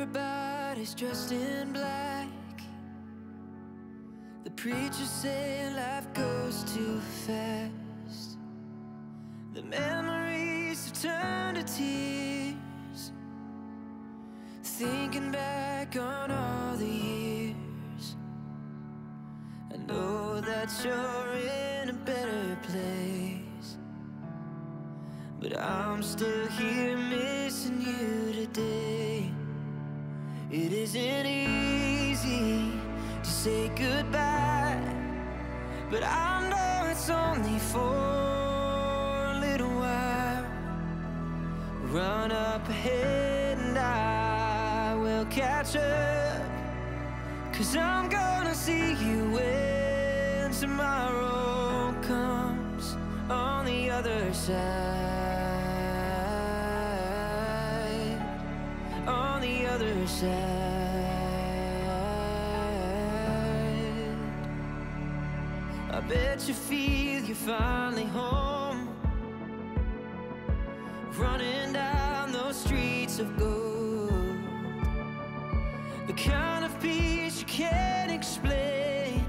Everybody's dressed in black. The preacher's saying life goes too fast. The memories have turned to tears Thinking back on all the years. I know that you're in a better place. But I'm still here It isn't easy to say goodbye, but I know it's only for a little while. Run up ahead and I will catch up, cause I'm gonna see you when tomorrow comes on the other side. other side. I bet you feel you're finally home. Running down those streets of gold. The kind of peace you can't explain.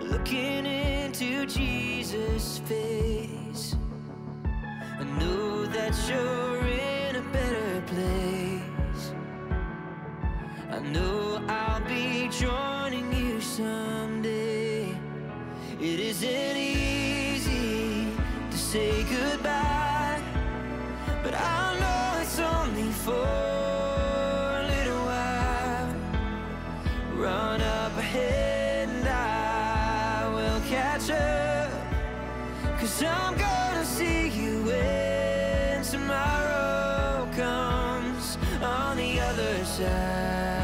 Looking into Jesus' face. I know that you're Cause I'm gonna see you when tomorrow comes on the other side.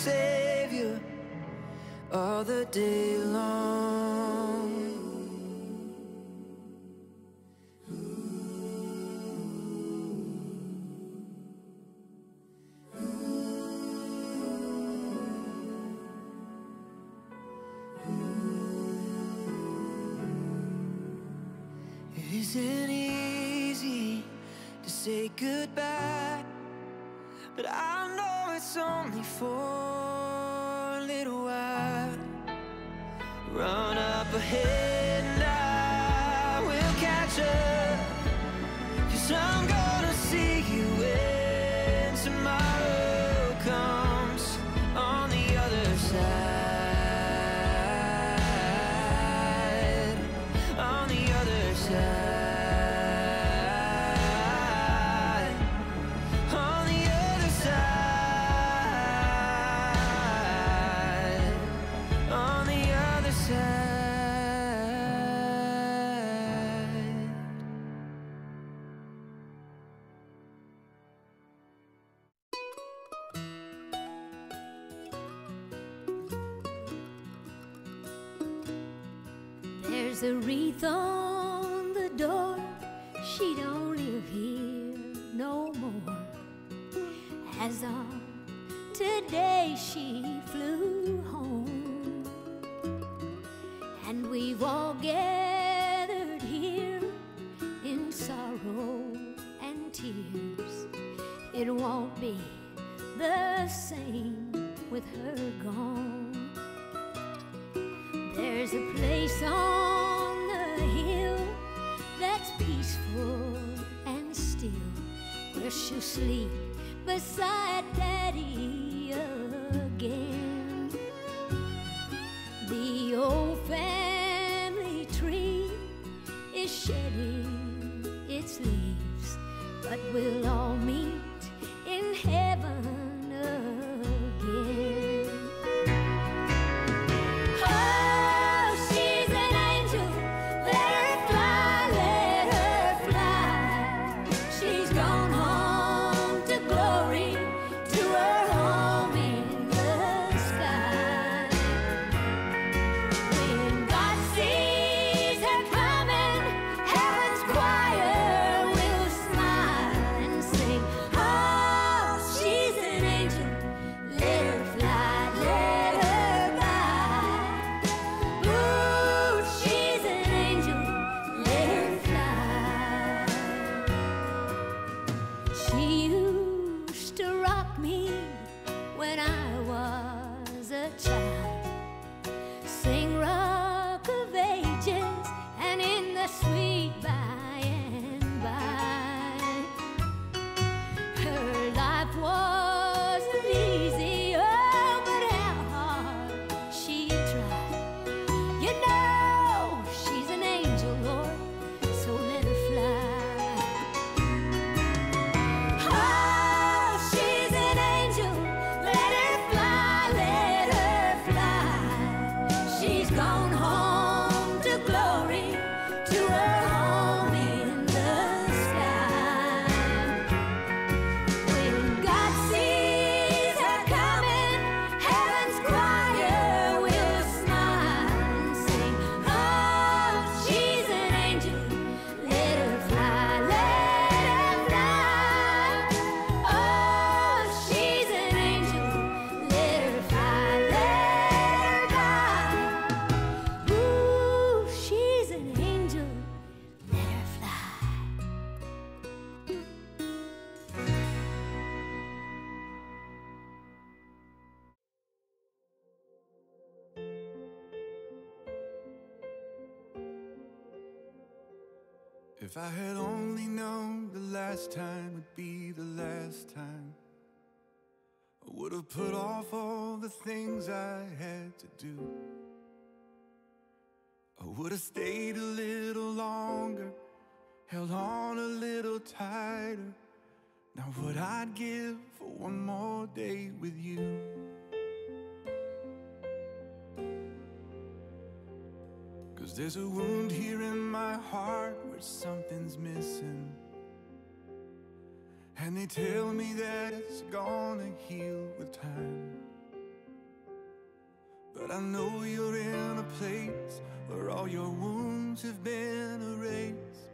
Savior all the day long. It isn't easy to say goodbye, but I know it's only for a little while. Run up ahead and I will catch up. Cause I'm gonna see you when tomorrow comes on the other side. On the other side. There's a wreath on the door. She don't live here no more. As of today, she flew home. And we've all gathered here in sorrow and tears. It won't be the same with her gone. There's a place on the hill that's peaceful and still where she'll sleep beside Daddy again. If I had only known the last time would be the last time, I would have put off all the things I had to do. I would have stayed a little longer, held on a little tighter. Now, what I'd give for one more day with you. Cause there's a wound here in my heart where something's missing. And they tell me that it's gonna heal with time. But I know you're in a place where all your wounds have been erased.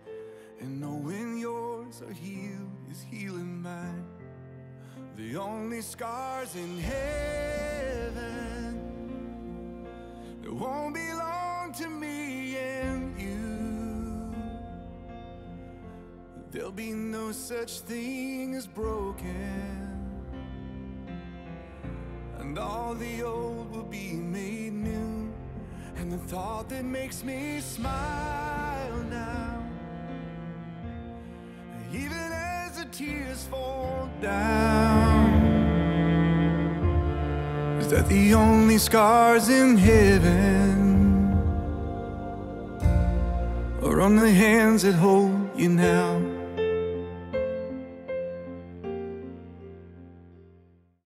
And knowing yours are healed is healing mine. The only scars in heaven no such thing as broken. And all the old will be made new. And the thought that makes me smile now, even as the tears fall down, is that the only scars in heaven are on the hands that hold you now.